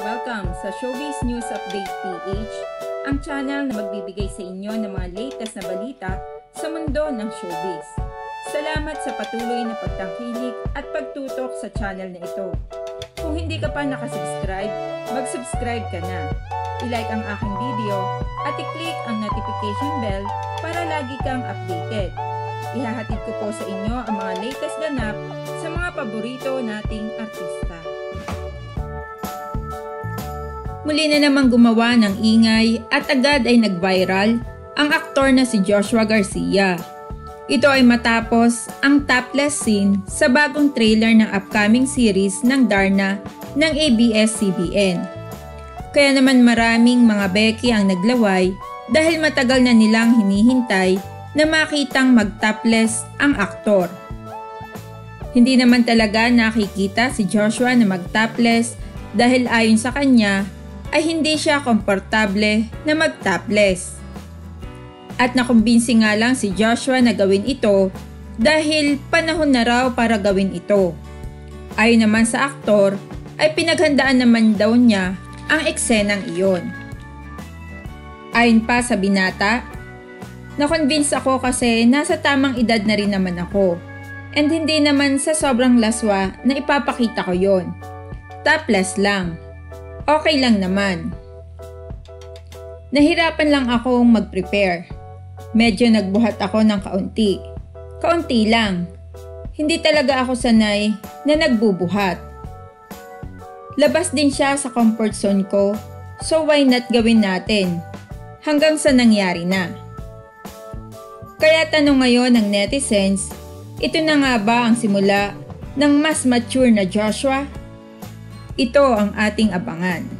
Welcome sa Showbiz News Update PH, ang channel na magbibigay sa inyo ng mga latest na balita sa mundo ng showbiz. Salamat sa patuloy na pagtangkilik at pagtutok sa channel na ito. Kung hindi ka pa nakasubscribe, mag-subscribe ka na. I-like ang aking video at i-click ang notification bell para lagi kang updated. Ihahatid ko po sa inyo ang mga latest ganap sa mga paborito nating artista. Muli na namang gumawa ng ingay at agad ay nag-viral ang aktor na si Joshua Garcia. Ito ay matapos ang topless scene sa bagong trailer ng upcoming series ng Darna ng ABS-CBN. Kaya naman maraming mga Becky ang naglaway dahil matagal na nilang hinihintay na makitang mag-topless ang aktor. Hindi naman talaga nakikita si Joshua na mag-topless dahil ayon sa kanya ay hindi siya komportable na mag-topless. At nakumbinsi nga lang si Joshua na gawin ito dahil panahon na raw para gawin ito. Ayon naman sa aktor, ay pinaghandaan naman daw niya ang eksenang iyon. Ayon pa sa binata, na-convince ako kasi nasa tamang edad na rin naman ako. And hindi naman sa sobrang laswa na ipapakita ko yon. Topless lang okay lang naman. Nahirapan lang akong mag-prepare. Medyo nagbuhat ako ng kaunti. Kaunti lang. Hindi talaga ako sanay na nagbubuhat. Labas din siya sa comfort zone ko, so why not gawin natin? Hanggang sa nangyari na. Kaya tanong ngayon ng netizens, ito na nga ba ang simula ng mas mature na Joshua ito ang ating abangan.